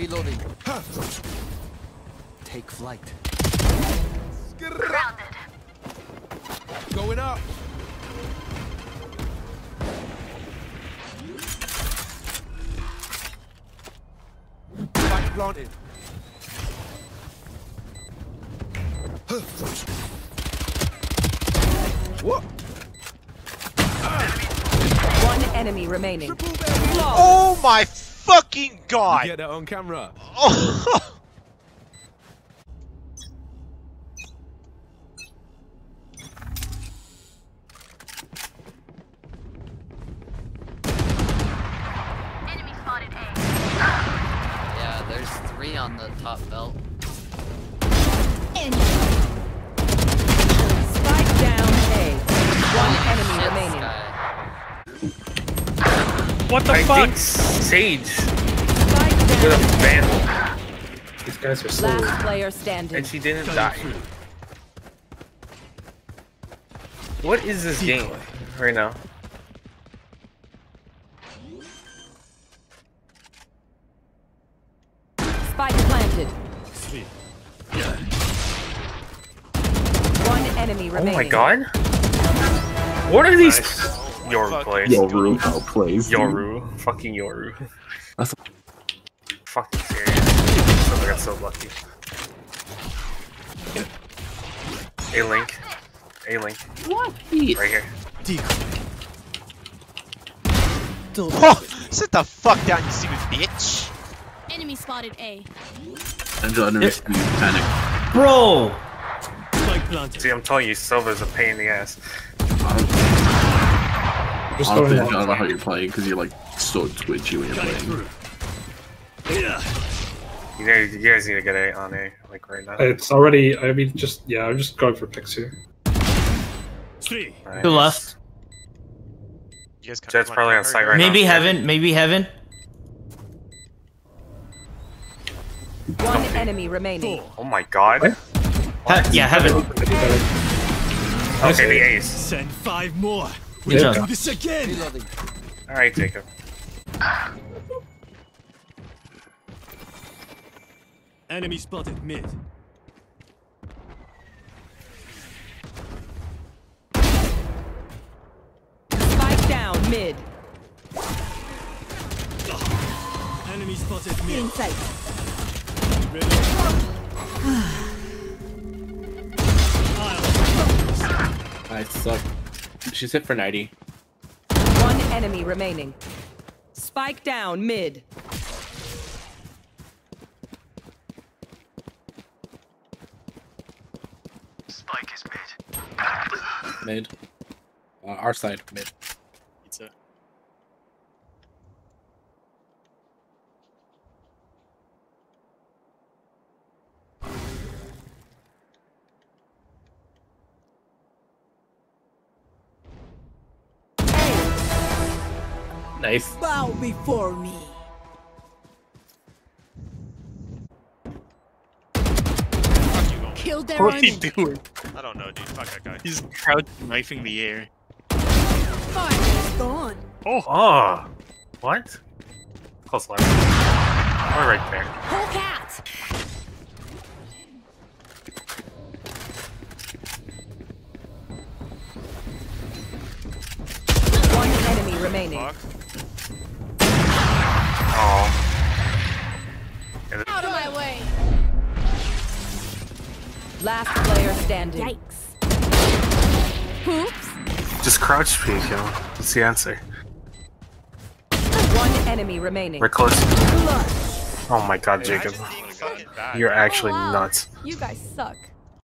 Reloading. Take flight. Grounded. Going up. Spike planted. What? One enemy remaining. Oh my fucking god! Get that on camera. Oh. Enemy spotted A. Yeah, there's three on the top belt. Spike down A. One enemy shit, remaining. Sky. What the I fuck? think Sage Spike with a down. vandal, These guys are so. Last player standing. and she didn't die. What is this game right now? Spike planted. One enemy Oh my god! What are these? Nice. Yoru plays. Yoru oh, outplays. Yoru. Fucking Yoru. That's- Fucking serious. Oh I got so lucky. A link. A link. What? Right here. oh, sit the fuck down, you stupid bitch! Enemy spotted A. Angel underneath you panic. Bro! See, I'm telling you, Silva's a pain in the ass. Just Honestly, going I don't know on. how you're playing because you're like so twitchy when you're playing. You guys, you guys need to get A on A, like right now. It's already. I mean, just yeah. I'm just going for picks here. Alright. Two left. You guys Jett's wanna probably on counter site here? right now. Maybe heaven. Maybe heaven. One enemy remaining. Oh my god. He- yeah, heaven. Okay, the ace. Send five more. We Good job. do this again. Reloading. Alright, Jacob. Enemy spotted mid. Spike down mid. Enemy spotted mid. Insight. I suck. She's hit for 90. One enemy remaining. Spike down mid. Spike is mid. Mid. Uh, our side, mid. Nice. Bow before me. Killed their What are you doing? I don't know, dude. Fuck that guy. He's crouch knifing the air. Fire is gone. Oh! ah. What? Close left. Or right there. Whole cat. One enemy remaining. Fuck. Oh. Out of my way. Last player standing. Yikes. Oops. Just crouch peek, yo. That's the answer. One enemy remaining. We're close. Oh my god, Jacob. Imagine being fucking bad. You're Oh, actually nuts. You guys suck.